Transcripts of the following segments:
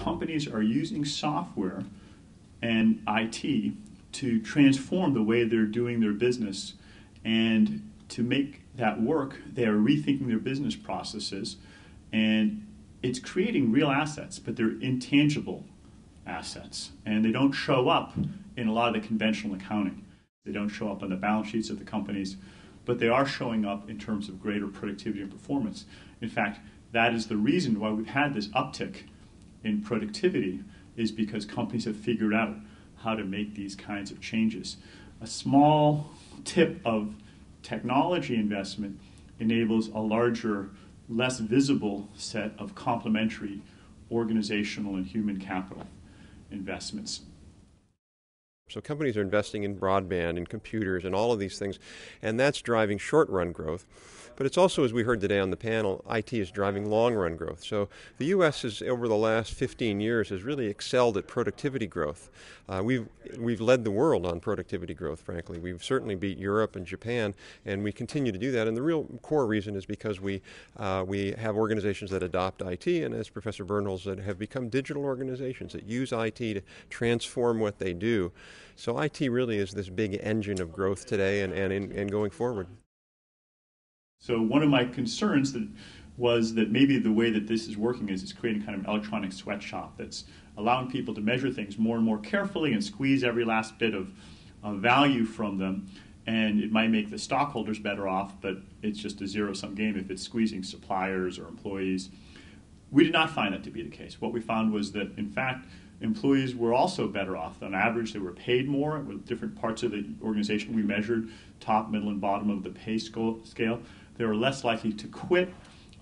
companies are using software and IT to transform the way they're doing their business. And to make that work, they are rethinking their business processes. And it's creating real assets, but they're intangible assets. And they don't show up in a lot of the conventional accounting. They don't show up on the balance sheets of the companies, but they are showing up in terms of greater productivity and performance. In fact, that is the reason why we've had this uptick in productivity is because companies have figured out how to make these kinds of changes. A small tip of technology investment enables a larger, less visible set of complementary organizational and human capital investments. So companies are investing in broadband and computers and all of these things, and that's driving short run growth. But it's also, as we heard today on the panel, IT is driving long run growth. So the U.S. has, over the last 15 years, has really excelled at productivity growth. Uh, we've, we've led the world on productivity growth, frankly. We've certainly beat Europe and Japan, and we continue to do that. And the real core reason is because we, uh, we have organizations that adopt IT, and as Professor Brynjolfsson said, have become digital organizations that use IT to transform what they do. So IT really is this big engine of growth today and, and, and going forward. So one of my concerns that was that maybe the way that this is working is it's creating kind of an electronic sweatshop that's allowing people to measure things more and more carefully and squeeze every last bit of, of value from them. And it might make the stockholders better off, but it's just a zero sum game if it's squeezing suppliers or employees. We did not find that to be the case. What we found was that, in fact, employees were also better off. On average, they were paid more with different parts of the organization. We measured top, middle, and bottom of the pay scale they were less likely to quit,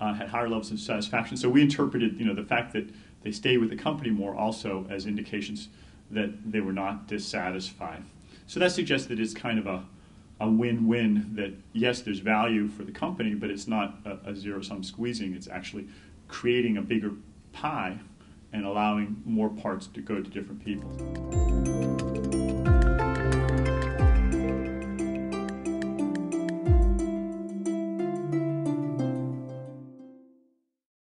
uh, had higher levels of satisfaction. So we interpreted, you know, the fact that they stayed with the company more also as indications that they were not dissatisfied. So that suggests that it's kind of a, a win-win. That yes, there's value for the company, but it's not a, a zero-sum squeezing. It's actually creating a bigger pie and allowing more parts to go to different people.